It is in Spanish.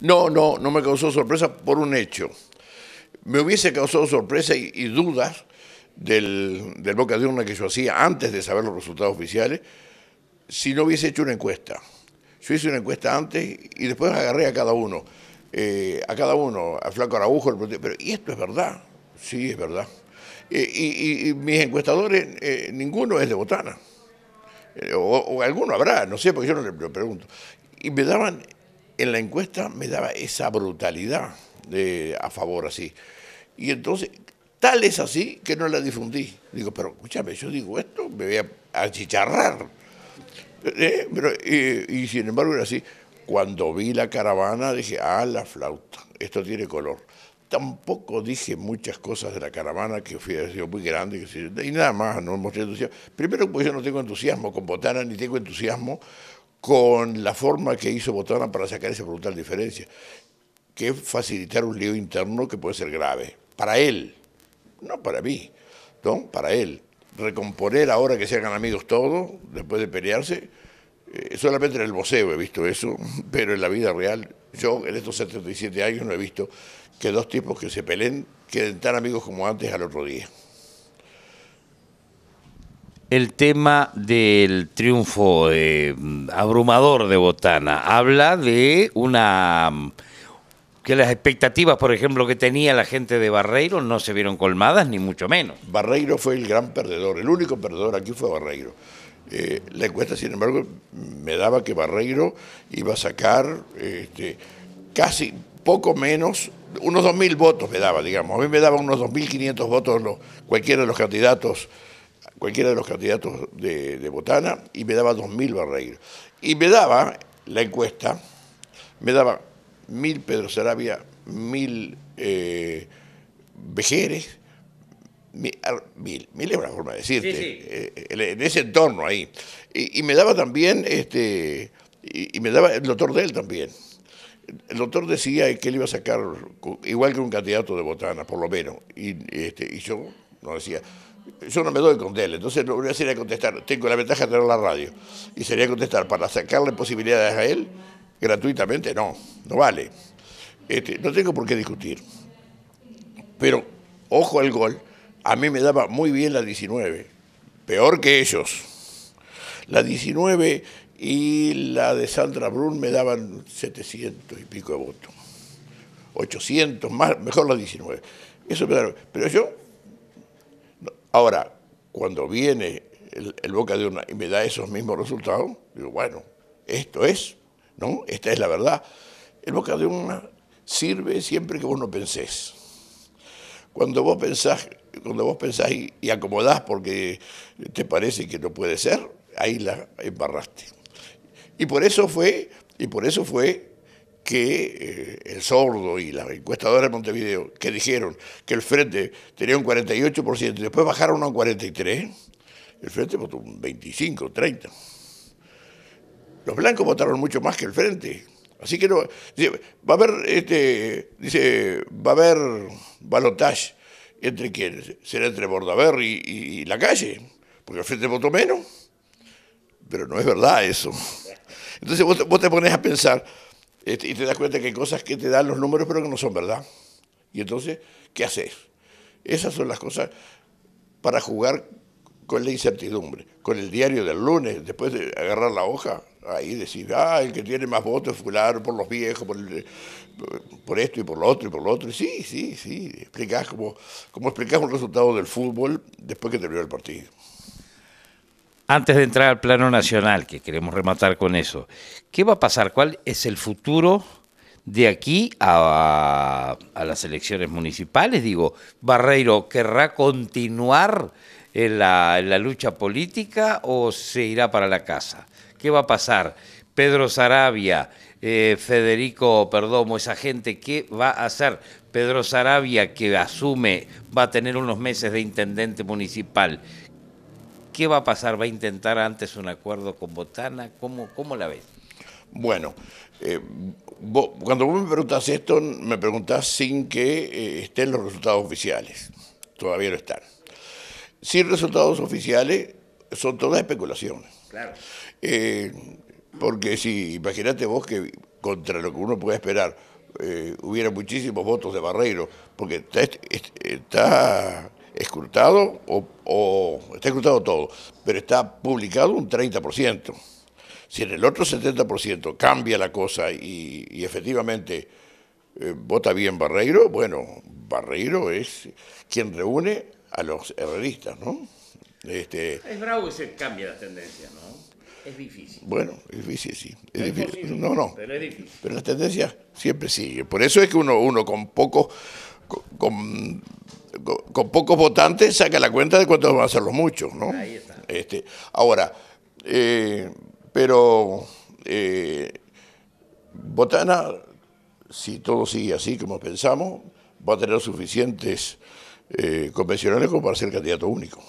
No, no, no me causó sorpresa por un hecho. Me hubiese causado sorpresa y, dudas del, boca de urna que yo hacía antes de saber los resultados oficiales si no hubiese hecho una encuesta. Yo hice una encuesta antes y después agarré a cada uno. Eh, a cada uno, a Flaco Araujo, pero ¿y esto es verdad? Sí, es verdad. y, mis encuestadores, eh, ninguno es de Botana. Eh, o, alguno habrá, no sé, porque yo no le pregunto. Y me daban, en la encuesta me daba esa brutalidad a favor así. Y entonces, tal es así que no la difundí. Digo, pero escúchame, yo digo esto, me voy a achicharrar. Eh, pero, y sin embargo era así. Cuando vi la caravana dije, ah, la flauta, esto tiene color. Tampoco dije muchas cosas de la caravana, que fue sido muy grande, y nada más, no mostré entusiasmo. Primero, porque yo no tengo entusiasmo con Botana, ni tengo entusiasmo con la forma que hizo Botana para sacar esa brutal diferencia, que es facilitar un lío interno que puede ser grave. Para él, no para mí, ¿no? Para él. Recomponer ahora que se hagan amigos todos, después de pelearse, eh, solamente en el museo he visto eso, pero en la vida real, yo en estos 77 años no he visto que dos tipos que se peleen queden tan amigos como antes al otro día. El tema del triunfo eh, abrumador de Botana habla de una que las expectativas, por ejemplo, que tenía la gente de Barreiro no se vieron colmadas, ni mucho menos. Barreiro fue el gran perdedor, el único perdedor aquí fue Barreiro. Eh, la encuesta, sin embargo, me daba que Barreiro iba a sacar este, casi poco menos, unos 2.000 votos me daba, digamos. A mí me daba unos 2.500 votos cualquiera de los candidatos cualquiera de los candidatos de, Botana y me daba 2.000 Barreiro. Y me daba la encuesta, me daba 1.000 Pedro Sarabia, 1.000 eh, Vejeres, mil, mil es una forma de decirte, eh, en ese entorno ahí. Y, me daba también, este, y, me daba el doctor de él también. El doctor decía que él iba a sacar, igual que un candidato de Botana, por lo menos, y, este, y yo no decía, yo no me doy con él, entonces no voy a sería contestar, tengo la ventaja de tener la radio, y sería contestar para sacarle posibilidades a él, gratuitamente, no, no vale. Este, no tengo por qué discutir. Pero, ojo al gol, a mí me daba muy bien la 19, peor que ellos. La 19 y la de Sandra Brun me daban 700 y pico de votos. 800, más, mejor la 19. Eso. Pero yo, ahora, cuando viene el, Boca de una y me da esos mismos resultados, digo, bueno, esto es, ¿no? Esta es la verdad. El Boca de una sirve siempre que vos no pensés. Cuando vos pensás cuando vos pensás y, acomodás porque te parece que no puede ser, ahí la embarraste. Y por eso fue, y por eso fue que eh, el sordo y la encuestadora de Montevideo, que dijeron que el Frente tenía un 48% y después bajaron a un 43%, el Frente votó un 25, 30. Los blancos votaron mucho más que el Frente. Así que no, va a haber, este, dice, va a haber balotaje ¿Entre quién? ¿Será entre Bordaberry y, la calle? Porque el frente votó menos. Pero no es verdad eso. Entonces vos, te pones a pensar este, y te das cuenta que hay cosas que te dan los números pero que no son verdad. Y entonces, ¿qué haces? Esas son las cosas para jugar con la incertidumbre, con el diario del lunes, después de agarrar la hoja, ahí decís, ah, el que tiene más votos es fulano por los viejos, por, por esto y por lo otro y por lo otro. sí, sí, sí, explicás como, como explicás un resultado del fútbol después que terminó el partido. Antes de entrar al plano nacional, que queremos rematar con eso, ¿qué va a pasar? ¿Cuál es el futuro de aquí a, las elecciones municipales? Digo, Barreiro, ¿querrá continuar en la, en la lucha política o se irá para la casa? ¿Qué va a pasar? Pedro Sarabia, eh, Federico Perdomo, esa gente, ¿qué va a hacer? Pedro Sarabia, que asume, va a tener unos meses de intendente municipal. ¿Qué va a pasar? ¿Va a intentar antes un acuerdo con Botana? ¿Cómo, cómo la ves? Bueno, eh, cuando vos me preguntas esto, me preguntás sin que eh, estén los resultados oficiales. Todavía no están. Sin resultados oficiales, son todas especulaciones. Claro. Eh, porque si, imagínate vos que contra lo que uno puede esperar, hubiera muchísimos votos de Barreiro, porque está, está escrutado o, está escrutado todo, pero está publicado un 30%. Si en el otro 70% cambia la cosa y, efectivamente eh, vota bien Barreiro, bueno, Barreiro es quien reúne a los herreristas, ¿no? Este, es bravo que se cambie la tendencia, ¿no? Es difícil. Bueno, es difícil, sí. Es difícil. no, no. Pero es difícil. Pero la tendencia siempre sigue. Por eso es que uno, uno con poco, con, con, pocos votantes saca la cuenta de cuántos van a ser los muchos, ¿no? Ahí está. Este, ahora, eh, pero eh, Botana, si todo sigue así como pensamos, va a tener suficientes eh, convencionales como para ser candidato único.